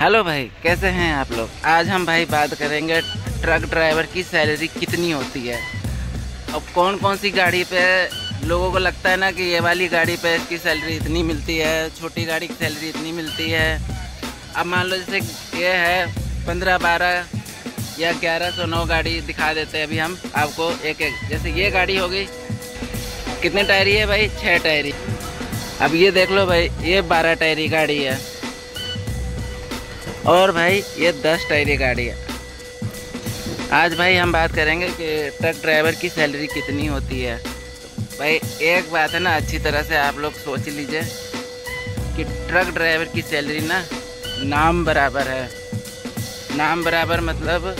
Hello भाई, कैसे हैं आप लोग? आज हम भाई बात करेंगे ट्रक ड्राइवर की सैलरी कितनी होती है। अब कौन कौन सी गाड़ी पे लोगों को लगता है ना कि ये वाली गाड़ी पे इसकी सैलरी इतनी मिलती है, छोटी गाड़ी की सैलरी इतनी मिलती है? अब मान लो जैसे ये है, पंद्रह, बारह या ग्यारह सौ नौ गाड़ी दिखा देते हैं अभी हम आपको एक एक। जैसे ये गाड़ी होगी कितने टायरी है भाई? छः टायरी। अब ये देख लो भाई, ये बारह टायरी गाड़ी है। और भाई, ये दस टायरी गाड़ी है। आज भाई हम बात करेंगे कि ट्रक ड्राइवर की सैलरी कितनी होती है। भाई, एक बात है ना, अच्छी तरह से आप लोग सोच लीजिए कि ट्रक ड्राइवर की सैलरी ना नाम बराबर है। नाम बराबर मतलब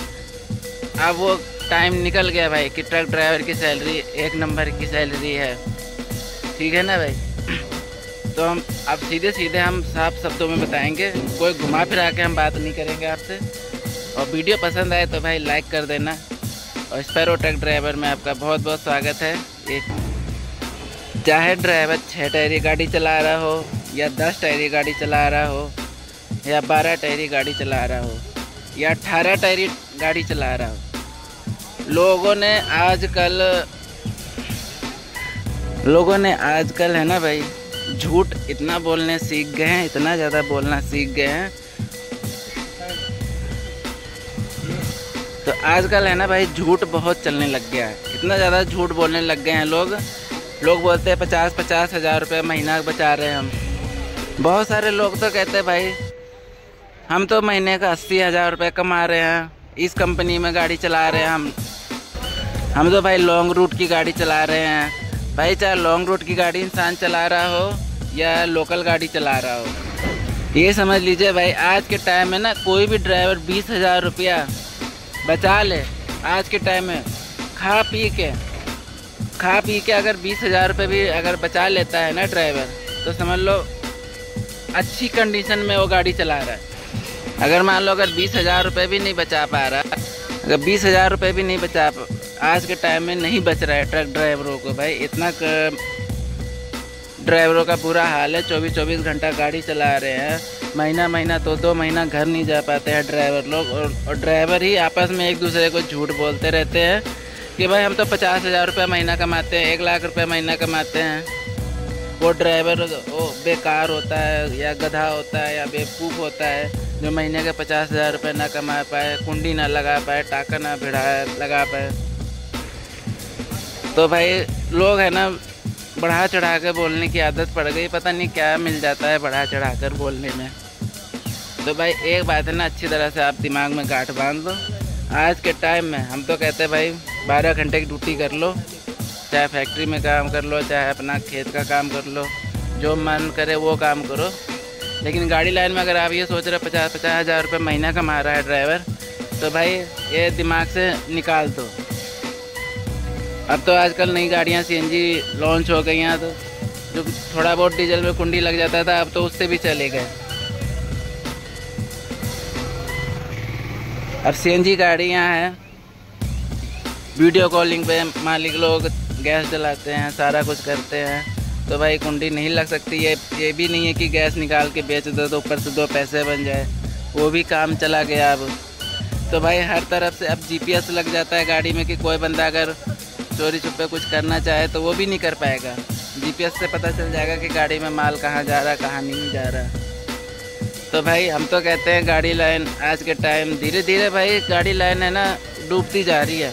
अब वो टाइम निकल गया भाई कि ट्रक ड्राइवर की सैलरी एक नंबर की सैलरी है। ठीक है ना भाई? तो हम अब सीधे सीधे हम साफ़ शब्दों में बताएँगे। कोई घुमा फिरा के हम बात नहीं करेंगे आपसे। और वीडियो पसंद आए तो भाई लाइक कर देना। और स्पैरो ट्रक ड्राइवर में आपका बहुत बहुत स्वागत है। एक चाहे ड्राइवर छः टायरी गाड़ी चला रहा हो, या दस टायरी गाड़ी चला रहा हो, या बारह टायरी गाड़ी चला रहा हो, या अठारह टायरी गाड़ी चला रहा हो। लोगों ने आजकल, लोगों ने आजकल है ना भाई झूठ इतना बोलने सीख गए हैं, इतना ज़्यादा बोलना सीख गए हैं। तो आजकल है ना भाई, झूठ बहुत चलने लग गया है। इतना ज़्यादा झूठ बोलने लग गए हैं लोग। लोग बोलते हैं पचास पचास हज़ार रुपये महीना बचा रहे हैं हम। बहुत सारे लोग तो कहते हैं, भाई, हम तो महीने का अस्सी हज़ार रुपये कमा रहे हैं। इस कंपनी में गाड़ी चला रहे हैं हम। हम तो भाई लॉन्ग रूट की गाड़ी चला रहे हैं। भाई चाहे लॉन्ग रूट की गाड़ी इंसान चला रहा हो या लोकल गाड़ी चला रहा हो। ये समझ लीजिए भाई, आज के टाइम में ना कोई भी ड्राइवर बीस हज़ार रुपया बचा ले, आज के टाइम में खा पी के, खा पी के अगर बीस हज़ार रुपये भी अगर बचा लेता है ना ड्राइवर तो समझ लो अच्छी कंडीशन में वो गाड़ी चला रहा है। अगर मान लो अगर बीस हज़ार रुपये भी नहीं बचा पा रहा, अगर बीस हज़ार रुपये भी नहीं बचा आज के टाइम में नहीं बच रहा है ट्रक ड्राइवरों को भाई। इतना ड्राइवरों का बुरा हाल है। चौबीस चौबीस घंटा गाड़ी चला रहे हैं। महीना महीना तो दो महीना घर नहीं जा पाते हैं ड्राइवर लोग। और, और ड्राइवर ही आपस में एक दूसरे को झूठ बोलते रहते हैं कि भाई हम तो पचास हज़ार रुपये महीना कमाते हैं एक लाख रुपये महीना कमाते हैं। वो ड्राइवर वो बेकार होता है या गधा होता है या बेवकूफ़ होता है जो महीने के पचास हज़ार रुपये ना कमा पाए कुंडी ना लगा पाए टाका ना भिड़ा लगा पाए। तो भाई, लोग है ना बढ़ा चढ़ा कर बोलने की आदत पड़ गई, पता नहीं क्या मिल जाता है बढ़ा चढ़ा कर बोलने में। तो भाई, एक बात है ना, अच्छी तरह से आप दिमाग में गांठ बाँध लो। आज के टाइम में, हम तो कहते हैं भाई, बारह घंटे की ड्यूटी कर लो। चाहे फैक्ट्री में काम कर लो, चाहे अपना खेत का काम कर लो, जो मन करे वो काम करो। लेकिन गाड़ी लाइन में अगर आप ये सोच रहे पचास पचास हज़ार रुपये महीना कमा रहा है ड्राइवर तो भाई, ये दिमाग से निकाल दो। अब तो आजकल नई गाड़ियाँ सीएनजी लॉन्च हो गई हैं तो जो थोड़ा बहुत डीजल में कुंडी लग जाता था, अब तो उससे भी चले गए। अब सीएनजी गाड़ियाँ हैं वीडियो कॉलिंग पे मालिक लोग गैस जलाते हैं, सारा कुछ करते हैं तो भाई कुंडी नहीं लग सकती, ये ये भी नहीं है कि गैस निकाल के बेच दो तो ऊपर से दो पैसे बन जाए, वो भी काम चला गया अब। तो भाई हर तरफ़ से अब जीपीएस लग जाता है गाड़ी में कि कोई बंदा अगर चोरी छुपे कुछ करना चाहे तो वो भी नहीं कर पाएगा। जीपीएस से पता चल जाएगा कि गाड़ी में माल कहाँ जा रहा, कहाँ नहीं जा रहा। तो भाई, हम तो कहते हैं गाड़ी लाइन, आज के टाइम धीरे धीरे भाई, गाड़ी लाइन है ना, डूबती जा रही है।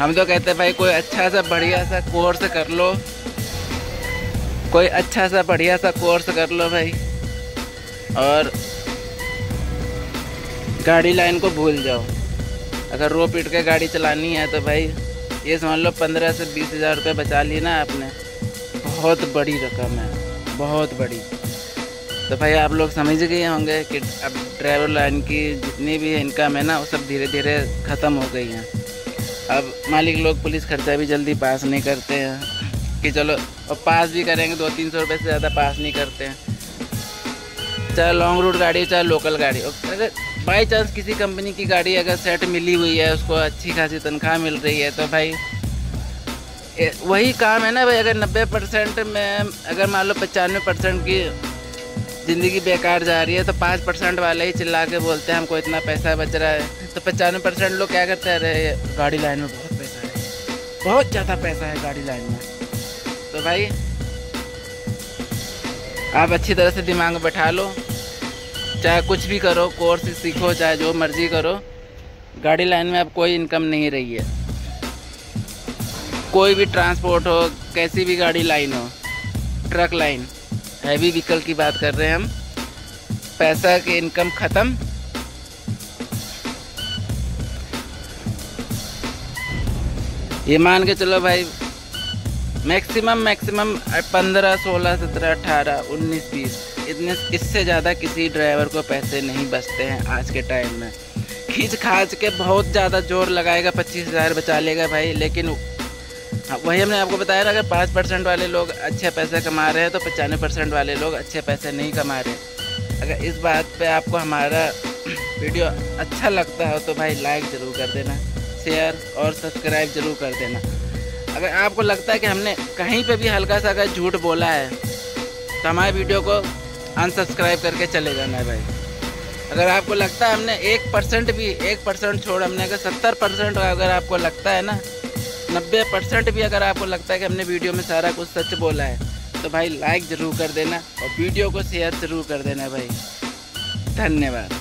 हम तो कहते हैं भाई, कोई अच्छा सा बढ़िया सा कोर्स कर लो। कोई अच्छा सा बढ़िया सा कोर्स कर लो भाई। और गाड़ी लाइन को भूल जाओ। अगर रो पीट के गाड़ी चलानी है तो भाई ये समझ लो पंद्रह से बीस हज़ार रुपये बचा लिए ना आपने। बहुत बड़ी रकम है, बहुत बड़ी। तो भाई आप लोग समझ गए होंगे कि अब ड्राइवर लाइन की जितनी भी इनकम है ना, वो सब धीरे धीरे ख़त्म हो गई हैं। अब मालिक लोग पुलिस खर्चा भी जल्दी पास नहीं करते हैं, कि चलो और पास भी करेंगे दो तीन सौ रुपये से ज़्यादा पास नहीं करते हैं। चाहे लॉन्ग रूट गाड़ी चाहे लोकल गाड़ी अगर बाई चांस किसी कंपनी की गाड़ी अगर सेट मिली हुई है, उसको अच्छी खासी तनख्वाह मिल रही है तो भाई वही काम है ना भाई, अगर नब्बे परसेंट में, अगर मान लो पचानवे परसेंट की ज़िंदगी बेकार जा रही है तो पाँच परसेंट वाले ही चिल्ला के बोलते हैं, हमको इतना पैसा बच रहा है। तो पचानवे परसेंट लोग क्या करते हैं, अरे, गाड़ी लाइन में बहुत पैसा है। बहुत ज़्यादा पैसा है गाड़ी लाइन में। तो भाई, आप अच्छी तरह से दिमाग बैठा लो। चाहे कुछ भी करो कोर्स सीखो, चाहे जो मर्ज़ी करो, गाड़ी लाइन में अब कोई इनकम नहीं रही है। कोई भी ट्रांसपोर्ट हो, कैसी भी गाड़ी लाइन हो ट्रक लाइन हैवी व्हीकल की बात कर रहे हैं हम। पैसा की इनकम ख़त्म। ये मान के चलो भाई मैक्सिमम मैक्सिमम पंद्रह, सोलह, सत्रह, अठारह, उन्नीस, बीस। इतने, इससे ज़्यादा किसी ड्राइवर को पैसे नहीं बचते हैं आज के टाइम में। खींच खाच के बहुत ज़्यादा ज़ोर लगाएगा, पच्चीस हज़ार बचा लेगा भाई, लेकिन हाँ वही हमने आपको बताया ना, अगर पाँच परसेंट वाले लोग अच्छे पैसे कमा रहे हैं तो पचानवे परसेंट वाले लोग अच्छे पैसे नहीं कमा रहे अगर इस बात पे आपको हमारा वीडियो अच्छा लगता हो तो भाई लाइक ज़रूर कर देना शेयर और सब्सक्राइब ज़रूर कर देना। अगर आपको लगता है कि हमने कहीं पे भी हल्का सा अगर झूठ बोला है तो हमारे वीडियो को अनसब्सक्राइब करके चले जाना है भाई। अगर आपको लगता है हमने एक परसेंट भी, एक परसेंट छोड़, हमने अगर सत्तर परसेंट अगर आपको लगता है ना, नब्बे परसेंट भी अगर आपको लगता है कि हमने वीडियो में सारा कुछ सच बोला है तो भाई लाइक ज़रूर कर देना और वीडियो को शेयर ज़रूर कर देना भाई। धन्यवाद।